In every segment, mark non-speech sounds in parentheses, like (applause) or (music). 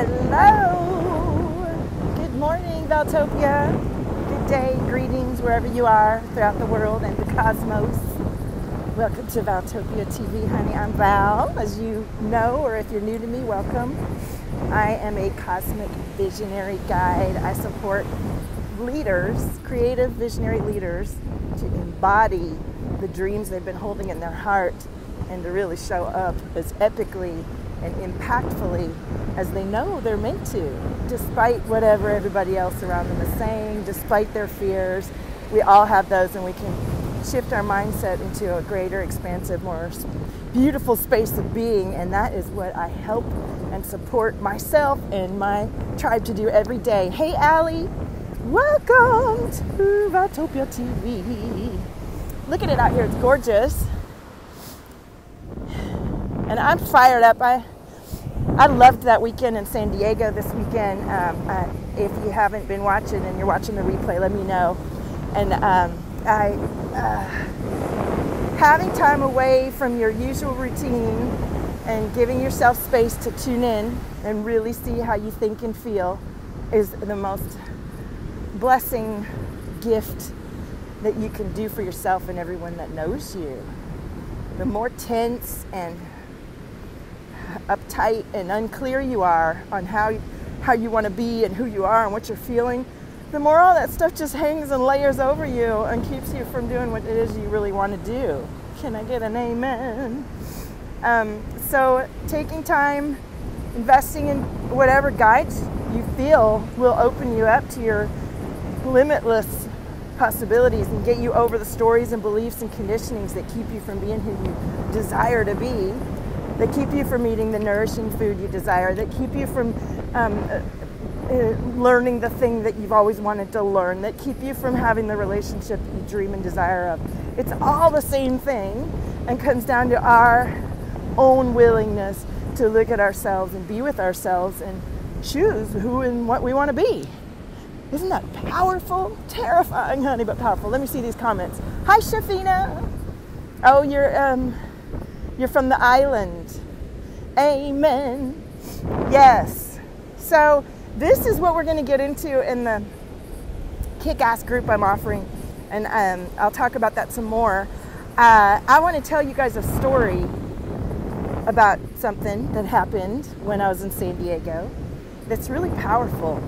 Hello. Good morning, Valtopia. Good day, greetings wherever you are throughout the world and the cosmos. Welcome to Valtopia TV, honey. I'm Val, as you know, or if you're new to me, welcome. I am a cosmic visionary guide. I support leaders, creative visionary leaders, to embody the dreams they've been holding in their heart and to really show up as epically and impactfully as they know they're meant to, despite whatever everybody else around them is saying, despite their fears. We all have those, and we can shift our mindset into a greater, expansive, more beautiful space of being. And that is what I help and support myself and my tribe to do every day. Hey, Allie, welcome to Valtopia TV. Look at it out here, it's gorgeous and I'm fired up. I I loved that weekend in San Diego this weekend. Um, if you haven't been watching and you're watching the replay, let me know. And um, I uh, having time away from your usual routine and giving yourself space to tune in and really see how you think and feel is the most blessing gift that you can do for yourself and everyone that knows you. The more tense and uptight and unclear you are on how how you want to be and who you are and what you're feeling, the more all that stuff just hangs and layers over you and keeps you from doing what it is you really want to do. Can I get an amen? Um, so taking time, investing in whatever guides you feel will open you up to your limitless possibilities and get you over the stories and beliefs and conditionings that keep you from being who you desire to be that keep you from eating the nourishing food you desire, that keep you from um, uh, uh, learning the thing that you've always wanted to learn, that keep you from having the relationship you dream and desire of. It's all the same thing and comes down to our own willingness to look at ourselves and be with ourselves and choose who and what we want to be. Isn't that powerful? Terrifying, honey, but powerful. Let me see these comments. Hi, Shafina. Oh, you're um, you're from the island. Amen. Yes. So, this is what we're going to get into in the kick ass group I'm offering. And um, I'll talk about that some more. Uh, I want to tell you guys a story about something that happened when I was in San Diego that's really powerful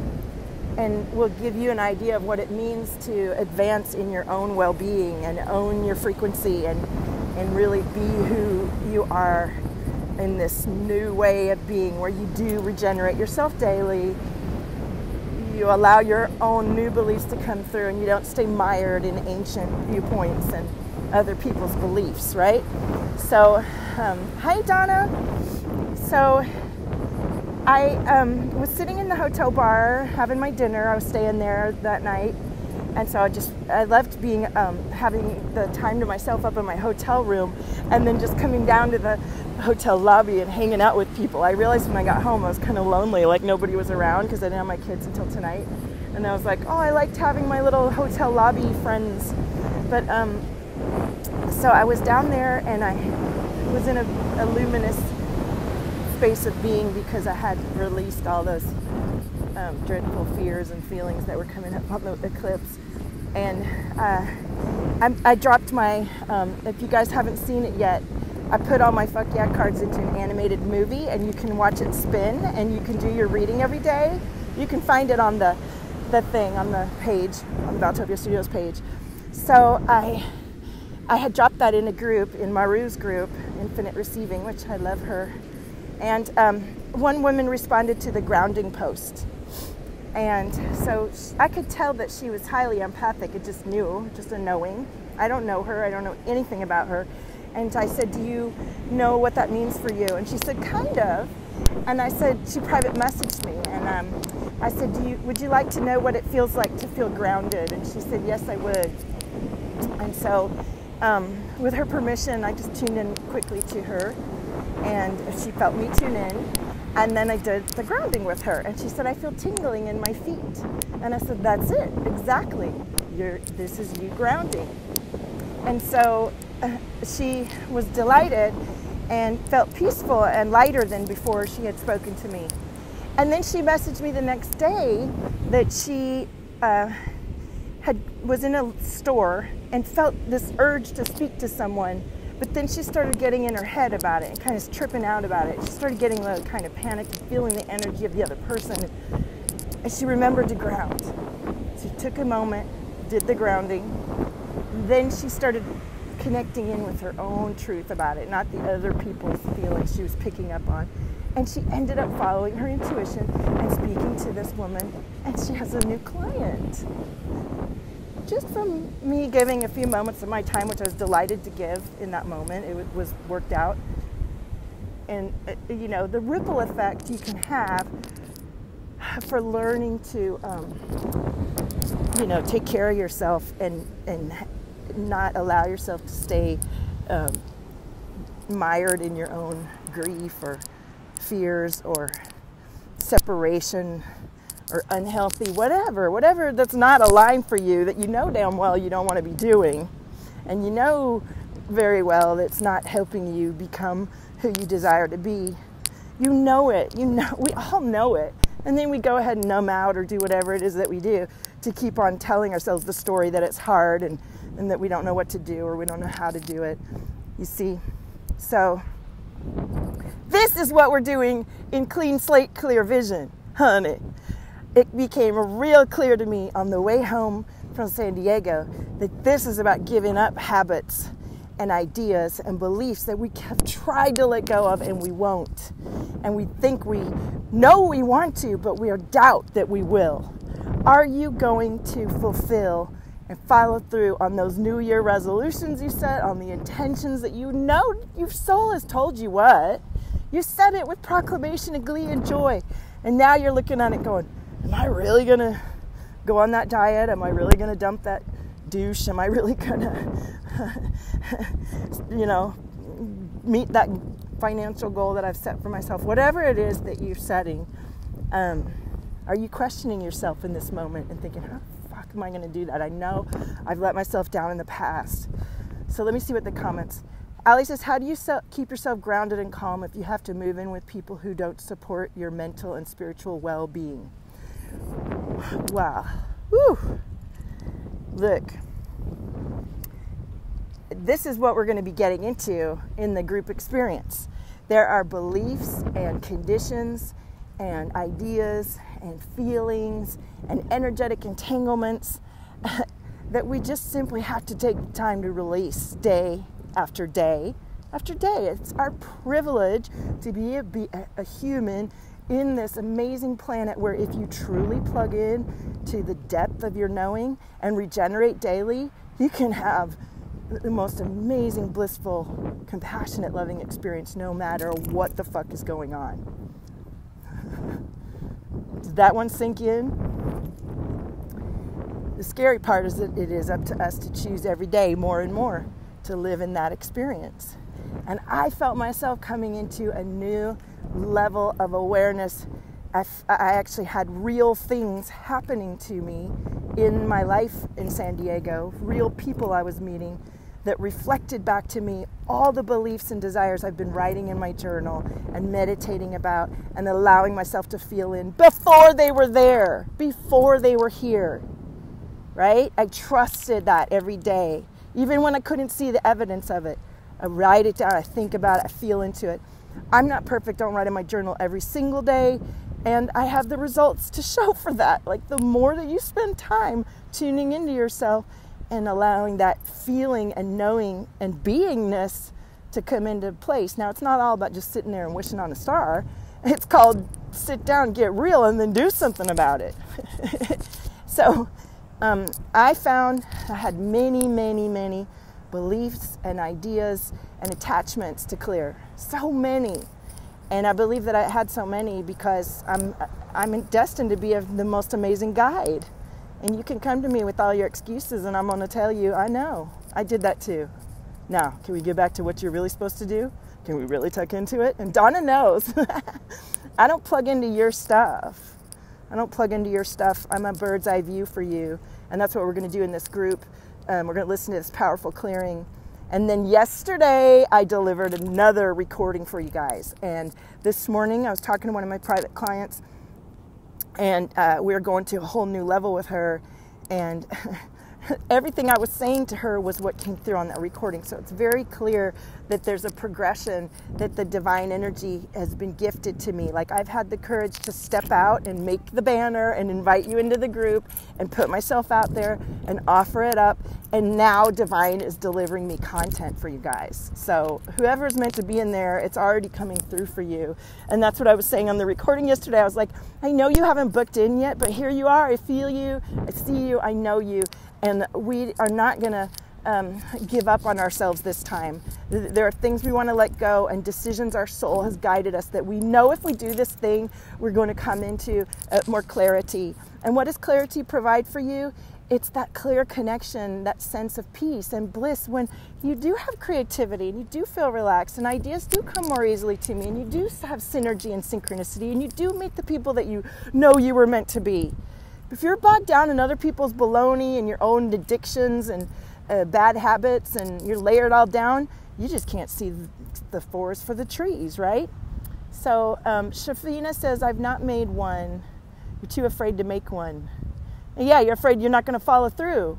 and will give you an idea of what it means to advance in your own well being and own your frequency and and really be who you are in this new way of being where you do regenerate yourself daily. You allow your own new beliefs to come through and you don't stay mired in ancient viewpoints and other people's beliefs, right? So, um, hi Donna. So, I um, was sitting in the hotel bar having my dinner. I was staying there that night and so I just I loved being um, having the time to myself up in my hotel room, and then just coming down to the hotel lobby and hanging out with people. I realized when I got home I was kind of lonely, like nobody was around because I didn't have my kids until tonight, and I was like, oh, I liked having my little hotel lobby friends, but um, so I was down there and I was in a, a luminous space of being because I had released all those um, dreadful fears and feelings that were coming up on the eclipse. And uh, I, I, dropped my, um, if you guys haven't seen it yet, I put all my fuck yeah cards into an animated movie and you can watch it spin and you can do your reading every day. You can find it on the, the thing, on the page, on the Valtopia Studios page. So I, I had dropped that in a group, in Maru's group, Infinite Receiving, which I love her. And um, one woman responded to the grounding post. And so I could tell that she was highly empathic. It just knew, just a knowing. I don't know her, I don't know anything about her. And I said, Do you know what that means for you? And she said, Kind of. And I said, She private messaged me. And um, I said, Do you, Would you like to know what it feels like to feel grounded? And she said, Yes, I would. And so, um, with her permission, I just tuned in quickly to her. And she felt me tune in. And then I did the grounding with her, and she said, I feel tingling in my feet. And I said, That's it, exactly. You're, this is you grounding. And so uh, she was delighted and felt peaceful and lighter than before she had spoken to me. And then she messaged me the next day that she uh, had was in a store and felt this urge to speak to someone, but then she started getting in her head about it and kind of tripping out about it. She started getting little kind of panicked, feeling the energy of the other person, and she remembered to ground. She took a moment, did the grounding, then she started connecting in with her own truth about it, not the other people's feelings she was picking up on. And she ended up following her intuition and speaking to this woman, and she has a new client. Just from me giving a few moments of my time, which I was delighted to give in that moment, it was worked out. And, uh, you know, the ripple effect you can have for learning to, um, you know, take care of yourself and, and not allow yourself to stay um, mired in your own grief or fears or separation or unhealthy, whatever, whatever that's not aligned for you that you know damn well you don't want to be doing, and you know very well that's not helping you become who you desire to be. You know it. You know we all know it. And then we go ahead and numb out or do whatever it is that we do to keep on telling ourselves the story that it's hard and, and that we don't know what to do or we don't know how to do it. You see? So this is what we're doing in Clean Slate Clear Vision, honey. It became real clear to me on the way home from San Diego that this is about giving up habits and ideas and beliefs that we have tried to let go of and we won't. And we think we know we want to, but we are doubt that we will. Are you going to fulfill and follow through on those New Year resolutions you set, on the intentions that you know your soul has told you what? You said it with proclamation and glee and joy. And now you're looking at it going, Am I really going to go on that diet? Am I really going to dump that douche? Am I really (laughs) to, you know, meet that financial goal that I've set for myself? Whatever it is that you're setting, um, are you questioning yourself in this moment and thinking, How the fuck am I going to do that? I know I've let myself down in the past. So let me see what the comments. Ali says, How do you keep yourself grounded and calm if you have to move in with people who don't support your mental and spiritual well being? Wow. Whew. Look, this is what we're going to be getting into in the group experience. There are beliefs and conditions and ideas and feelings and energetic entanglements (laughs) that we just simply have to take time to release day after day after day. It's our privilege to be a, be a human in this amazing planet where if you truly plug in to the depth of your knowing and regenerate daily, you can have the most amazing, blissful, compassionate, loving experience no matter what the fuck is going on. (laughs) Did that one sink in? The scary part is that it is up to us to choose every day more and more to live in that experience. And I felt myself coming into a new level of awareness. I actually had real things happening to me in my life in San Diego, real people I was meeting that reflected back to me all the beliefs and desires I've been writing in my journal and meditating about and allowing myself to feel in before they were there, before they were here. Right? I trusted that every day even when I couldn't see the evidence of it. I write it down, I think about it, I feel into it. I'm not perfect, I don't write in my journal every single day, and I have the results to (laughs) show for that. Like the more that you spend time tuning into yourself and allowing that feeling and knowing and beingness to come into place. Now, it's not all about just sitting there and wishing on a star. It's called sit down, get real, and then do something about it. (laughs) so, um, I found I had many, many, many beliefs and ideas and attachments to clear. So many. And I believe that I had so many because I'm, I'm destined to be a, the most amazing guide. And you can come to me with all your excuses, and I'm going to tell you, I know. I did that too. Now, can we get back to what you're really supposed to do? Can we really tuck into it? And Donna knows. (laughs) I don't plug into your stuff. I don't plug into your stuff. I'm a bird's eye view for you. And that's what we're going to do in this group. Um, we're going to listen to this powerful clearing. And then yesterday, I delivered another recording for you guys. And this morning, I was talking to one of my private clients, and uh, we are going to a whole new level with her. And (laughs) everything I was saying to her was what came through on that recording. So it's very clear that there's a progression that the divine energy has been gifted to me. Like I've had the courage to step out and make the banner and invite you into the group and put myself out there and offer it up. And now divine is delivering me content for you guys. So whoever's meant to be in there, it's already coming through for you. And that's what I was saying on the recording yesterday. I was like, I know you haven't booked in yet, but here you are. I feel you. I see you. I know you and we are not going to um, give up on ourselves this time. There are things we want to let go, and decisions our soul has guided us that we know if we do this thing, we're going to come into uh, more clarity. And what does clarity provide for you? It's that clear connection, that sense of peace and bliss when you do have creativity and you do feel relaxed and ideas do come more easily to me and you do have synergy and synchronicity and you do meet the people that you know you were meant to be. If you're bogged down in other people's baloney and your own addictions and uh, bad habits and you're layered all down, you just can't see the forest for the trees, right? So um, Shafina says, I've not made one. You're too afraid to make one. And yeah, you're afraid you're not going to follow through.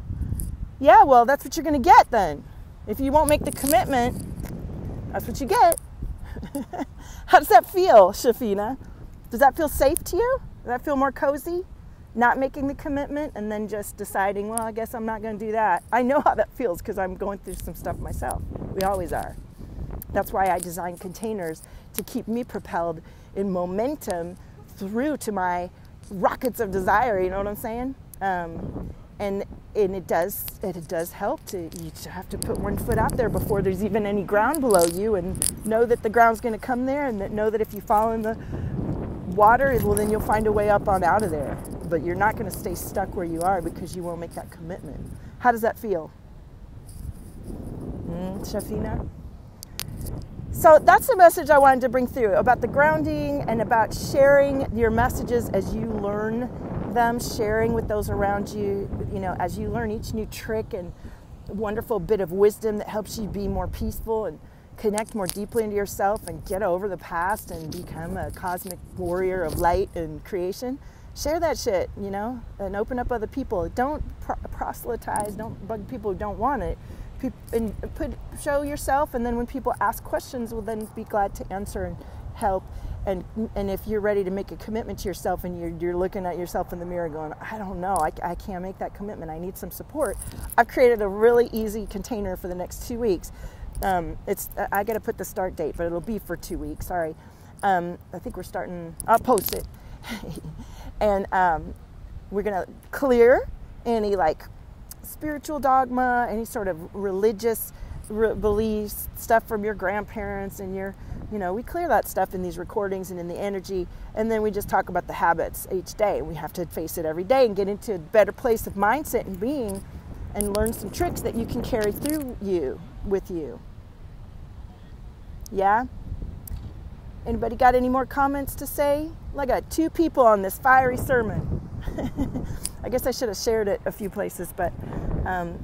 Yeah, well, that's what you're going to get then. If you won't make the commitment, that's what you get. (laughs) How does that feel, Shafina? Does that feel safe to you? Does that feel more cozy? Not making the commitment and then just deciding, well, I guess I'm not going to do that. I know how that feels because I'm going through some stuff myself. We always are. That's why I design containers to keep me propelled in momentum through to my rockets of desire. You know what I'm saying? Um, and and it does it does help to you have to put one foot out there before there's even any ground below you, and know that the ground's going to come there, and that know that if you fall in the water, well then you'll find a way up on out of there but you're not going to stay stuck where you are because you won't make that commitment. How does that feel? Mm, Shafina? So that's the message I wanted to bring through about the grounding and about sharing your messages as you learn them, sharing with those around you, you know, as you learn each new trick and wonderful bit of wisdom that helps you be more peaceful and connect more deeply into yourself and get over the past and become a cosmic warrior of light and creation share that shit, you know, and open up other people. Don't pro- proselytize. Don't bug people who don't want it. and put show yourself, and then when people ask questions, we'll then be glad to answer and help. And and if you're ready to make a commitment to yourself, and you're you're looking at yourself in the mirror, going, I don't know, I, I can't make that commitment. I need some support. I've created a really easy container for the next two weeks. Um, it's I got to put the start date, but it'll be for two weeks. Sorry. Um, I think we're starting. I'll post it. (laughs) and um, we're going to clear any like spiritual dogma, any sort of religious re- beliefs, stuff from your grandparents and your, you know, we clear that stuff in these recordings and in the energy, and then we just talk about the habits each day. We have to face it every day and get into a better place of mindset and being, and learn some tricks that you can carry through you with you. Yeah. Anybody got any more comments to say? I got two people on this fiery sermon. (laughs) I guess I should have shared it a few places, but um,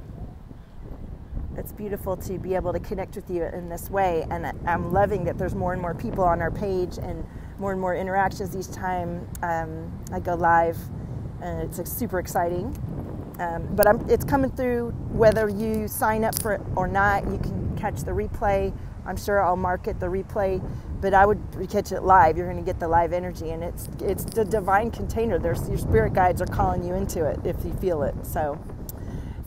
it's beautiful to be able to connect with you in this way. And I'm loving that there's more and more people on our page and more and more interactions each time um, I go live. And it's super exciting. Um, but I'm, it's coming through whether you sign up for it or not. You can catch the replay. I'm sure I'll market the replay but I would catch it live. You're going to get the live energy, and it's it's the divine container. There's your spirit guides are calling you into it if you feel it. So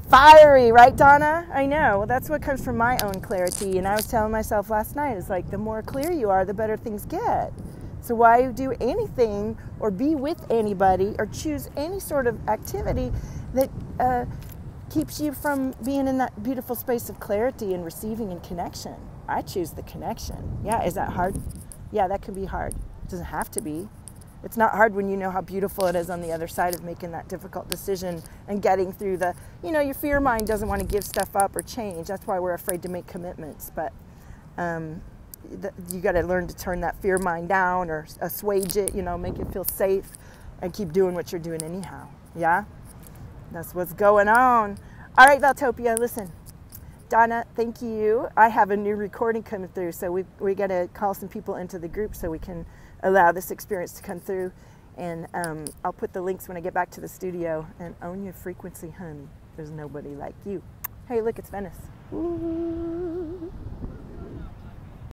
fiery, right, Donna? I know. Well, that's what comes from my own clarity. And I was telling myself last night, it's like the more clear you are, the better things get. So why do anything or be with anybody or choose any sort of activity that uh, keeps you from being in that beautiful space of clarity and receiving and connection? I choose the connection. Yeah, is that hard? Yeah, that can be hard. It doesn't have to be. It's not hard when you know how beautiful it is on the other side of making that difficult decision and getting through the, you know, your fear mind doesn't want to give stuff up or change. That's why we're afraid to make commitments. But um, you got to learn to turn that fear mind down or assuage it, you know, make it feel safe and keep doing what you're doing anyhow. Yeah? That's what's going on. All right, Valtopia, listen. Donna, thank you. I have a new recording coming through, so we, we're going to call some people into the group so we can allow this experience to come through. And um, I'll put the links when I get back to the studio. And own your frequency, honey. There's nobody like you. Hey, look, it's Venice. Ooh.